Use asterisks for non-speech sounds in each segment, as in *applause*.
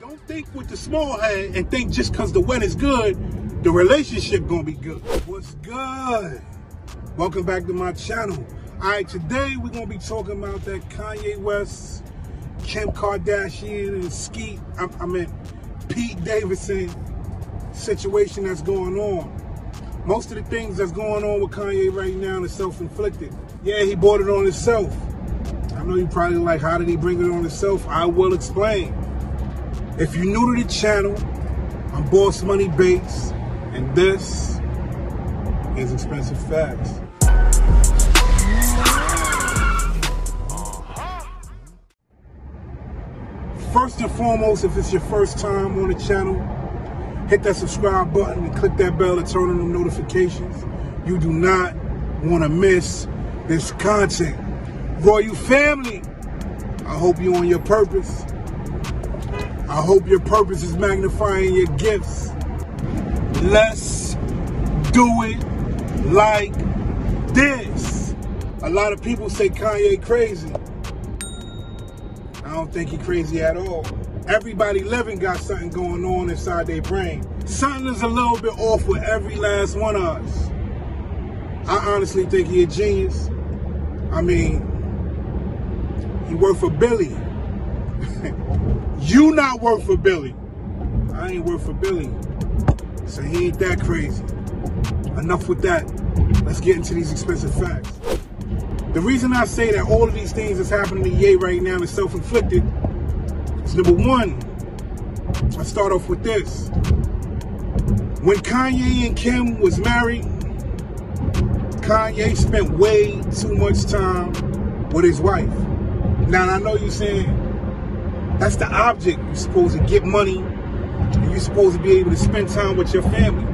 Don't think with the small head and think just because the weather's good, the relationship gonna be good. What's good? Welcome back to my channel. All right, today we're gonna be talking about that Kanye West, Kim Kardashian, and Skeet, I, I mean, Pete Davidson situation that's going on. Most of the things that's going on with Kanye right now is self-inflicted. Yeah, he brought it on himself. I know you probably like, how did he bring it on himself? I will explain. If you're new to the channel, I'm Boss Money Bates, and this is Expenzive Facts. First and foremost, if it's your first time on the channel, hit that subscribe button and click that bell to turn on the notifications. You do not want to miss this content. Royal family, I hope you're on your purpose. I hope your purpose is magnifying your gifts. Let's do it like this. A lot of people say Kanye crazy. I don't think he crazy at all. Everybody living got something going on inside their brain. Something is a little bit off with every last one of us. I honestly think he a genius. I mean, he worked for Billy. *laughs* you not work for Billy. I ain't work for Billy. So he ain't that crazy. Enough with that. Let's get into these expensive facts. The reason I say that all of these things that's happening to Ye right now is self-inflicted is number one, I start off with this. When Kanye and Kim was married, Kanye spent way too much time with his wife. Now, I know you're saying that's the object. You're supposed to get money and you're supposed to be able to spend time with your family.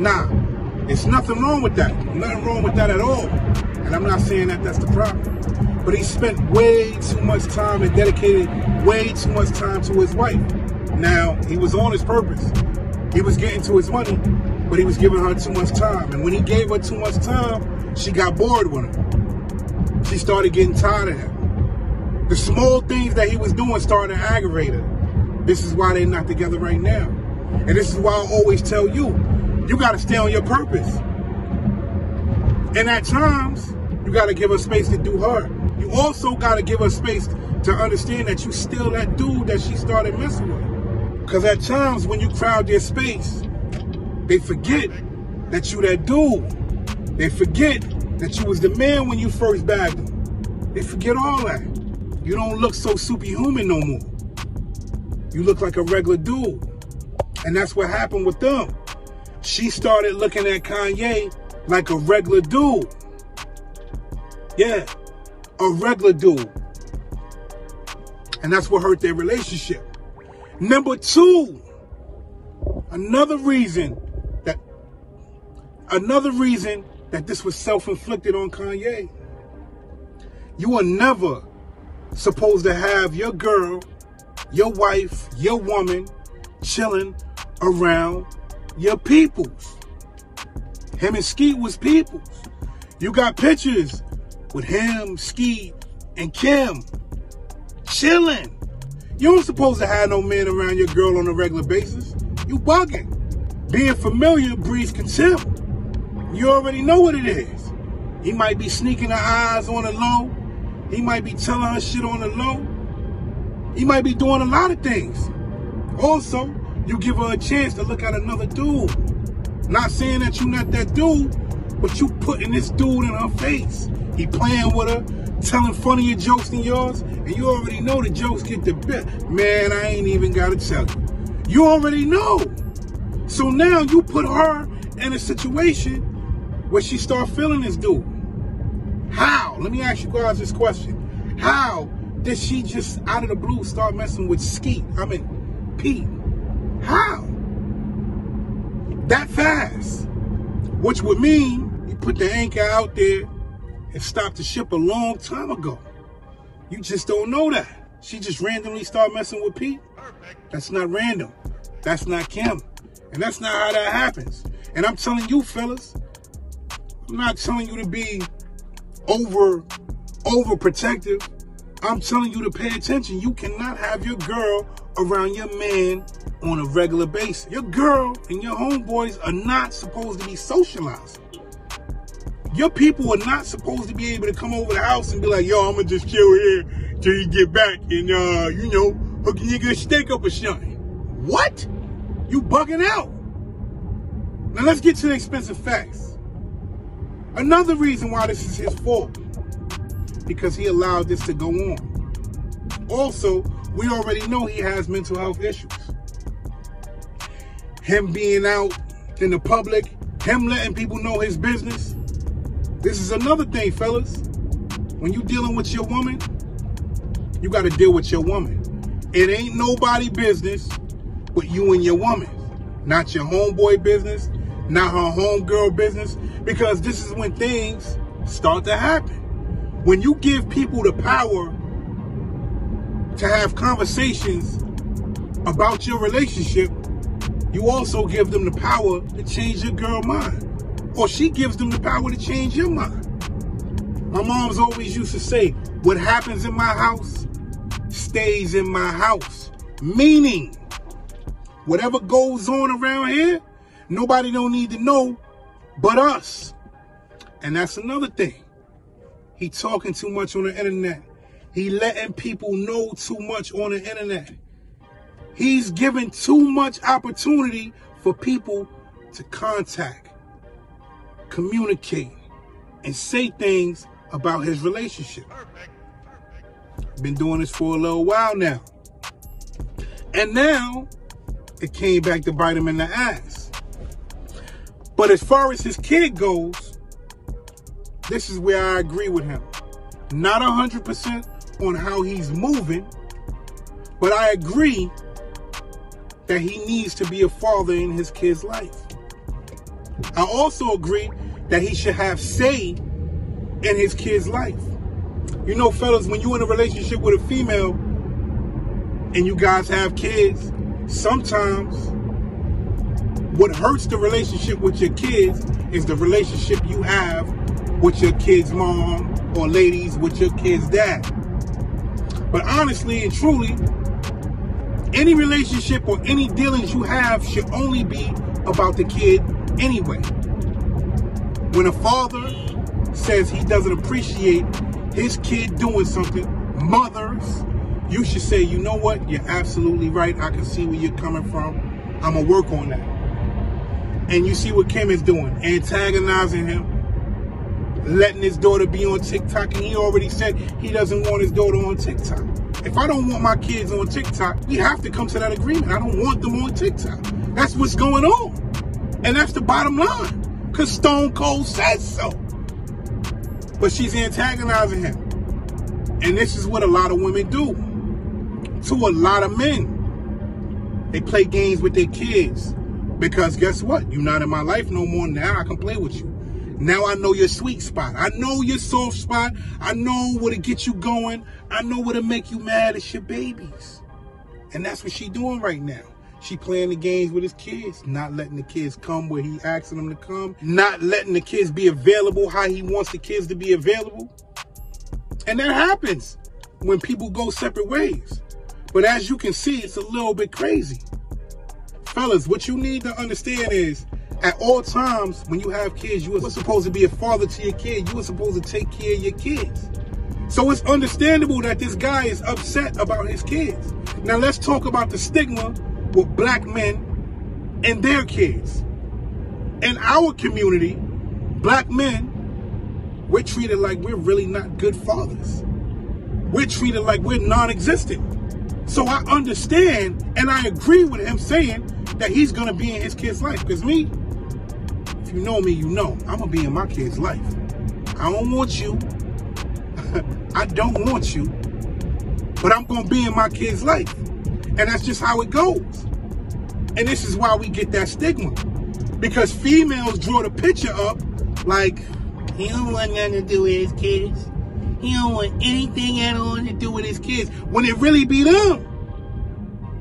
Nah, there's nothing wrong with that. Nothing wrong with that at all. And I'm not saying that that's the problem. But he spent way too much time and dedicated way too much time to his wife. Now, he was on his purpose. He was getting to his money, but he was giving her too much time. And when he gave her too much time, she got bored with him. She started getting tired of him. The small things that he was doing started to aggravate her. This is why they're not together right now. And this is why I always tell you, you got to stay on your purpose. And at times, you got to give her space to do her. You also got to give her space to understand that you still that dude that she started messing with. Because at times when you crowd their space, they forget that you that dude. They forget that you was the man when you first bagged them. They forget all that. You don't look so superhuman no more. You look like a regular dude. And that's what happened with them. She started looking at Kanye like a regular dude. Yeah, a regular dude. And that's what hurt their relationship. Number two, another reason that another reason that this was self-inflicted on Kanye. You are never supposed to have your girl, your wife, your woman chilling around your peoples. Him and Skeet was peoples. You got pictures with him, Skeet, and Kim chilling. You ain't supposed to have no men around your girl on a regular basis. You bugging. Being familiar breeds contempt. You already know what it is. He might be sneaking her eyes on the low. He might be telling her shit on the low. He might be doing a lot of things. Also, you give her a chance to look at another dude. Not saying that you're not that dude, but you putting this dude in her face. He playing with her, telling funnier jokes than yours, and you already know the jokes get the best. Man, I ain't even gotta tell you. You already know. So now you put her in a situation where she start feeling this dude. How? Let me ask you guys this question. How did she just out of the blue start messing with Skeet? I mean, Pete. How? That fast. Which would mean you put the anchor out there and stopped the ship a long time ago. You just don't know that. She just randomly started messing with Pete. That's not random. That's not Kim. And that's not how that happens. And I'm telling you, fellas, I'm not telling you to be over, overprotective. I'm telling you to pay attention. You cannot have your girl around your man on a regular basis. Your girl and your homeboys are not supposed to be socializing. Your people are not supposed to be able to come over the house and be like, yo, I'm gonna just chill here till you get back and, uh, you know, hooking you good steak up or something. What? You bugging out. Now let's get to the expensive facts. Another reason why this is his fault, because he allowed this to go on. Also, we already know he has mental health issues. Him being out in the public, him letting people know his business. This is another thing, fellas. When you dealing with your woman, you got to deal with your woman. It ain't nobody business but you and your woman. Not your homeboy business, not her homegirl business, because this is when things start to happen. When you give people the power to have conversations about your relationship, you also give them the power to change your girl mind. Or she gives them the power to change your mind. My mom's always used to say, what happens in my house stays in my house. Meaning, whatever goes on around here, nobody don't need to know but us. And that's another thing. He talking too much on the internet. He letting people know too much on the internet. He's giving too much opportunity for people to contact, communicate, and say things about his relationship. Been doing this for a little while now. And now it came back to bite him in the ass. But as far as his kid goes, this is where I agree with him. Not 100% on how he's moving, but I agree that he needs to be a father in his kid's life. I also agree that he should have say in his kid's life. You know, fellas, when you're in a relationship with a female and you guys have kids, sometimes what hurts the relationship with your kids is the relationship you have with your kid's mom or ladies with your kid's dad. But honestly and truly, any relationship or any dealings you have should only be about the kid anyway. When a father says he doesn't appreciate his kid doing something, mothers, you should say, you know what? You're absolutely right. I can see where you're coming from. I'm going to work on that. And you see what Kim is doing, antagonizing him, letting his daughter be on TikTok. And he already said he doesn't want his daughter on TikTok. If I don't want my kids on TikTok, we have to come to that agreement. I don't want them on TikTok. That's what's going on. And that's the bottom line. Because Stone Cold says so. But she's antagonizing him. And this is what a lot of women do to a lot of men. They play games with their kids. Because guess what? You're not in my life no more. Now I can play with you. Now I know your sweet spot. I know your soft spot. I know what to get you going. I know what to make you mad. It's your babies. And that's what she doing right now. She playing the games with his kids, not letting the kids come where he asking them to come, not letting the kids be available how he wants the kids to be available. And that happens when people go separate ways. But as you can see, it's a little bit crazy. Fellas, what you need to understand is at all times when you have kids, you are supposed to be a father to your kid. You are supposed to take care of your kids. So it's understandable that this guy is upset about his kids. Now let's talk about the stigma with black men and their kids. In our community, black men, we're treated like we're really not good fathers. We're treated like we're non-existent. So I understand and I agree with him saying that he's gonna be in his kid's life. Because me, if you know me, you know I'm gonna be in my kid's life. I don't want you. *laughs* I don't want you. But I'm gonna be in my kid's life. And that's just how it goes. And this is why we get that stigma. Because females draw the picture up like, he don't want nothing to do with his kids. He don't want anything at all to do with his kids. When it really be them.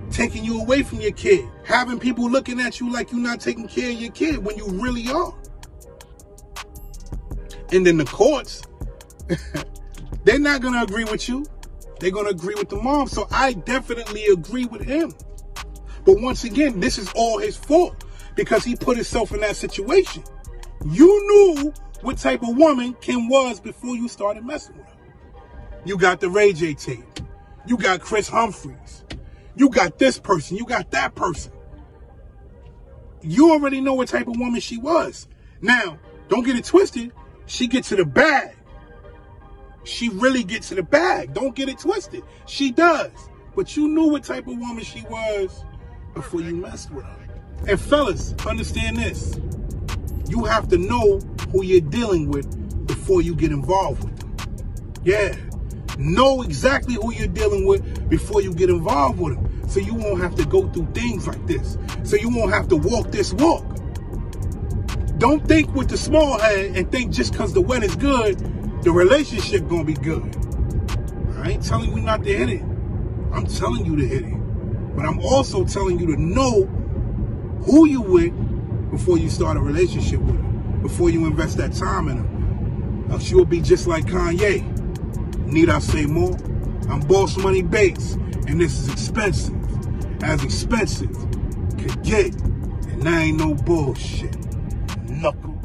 Taking you away from your kid. Having people looking at you like you're not taking care of your kid when you really are. And then the courts, *laughs* they're not going to agree with you. they're gonna agree with the mom. So I definitely agree with him. But once again, this is all his fault because he put himself in that situation. You knew what type of woman Kim was before you started messing with her. You got the Ray J tape. You got Kris Humphries. You got this person. You got that person. You already know what type of woman she was. Now, don't get it twisted. She gets to the bag. She really gets to the bag. Don't get it twisted. She does. But you knew what type of woman she was before you messed with her. And fellas, understand this. You have to know who you're dealing with before you get involved with them. Yeah. Know exactly who you're dealing with before you get involved with them. So you won't have to go through things like this. So you won't have to walk this walk. Don't think with the small head and think just because the is good, the relationship gonna be good. I ain't telling you not to hit it. I'm telling you to hit it. But I'm also telling you to know who you with before you start a relationship with them, before you invest that time in them. Else you'll be just like Kanye. Need I say more? I'm Boss Money Bates, and this is expensive. As expensive could get, and that ain't no bullshit. Knuckle.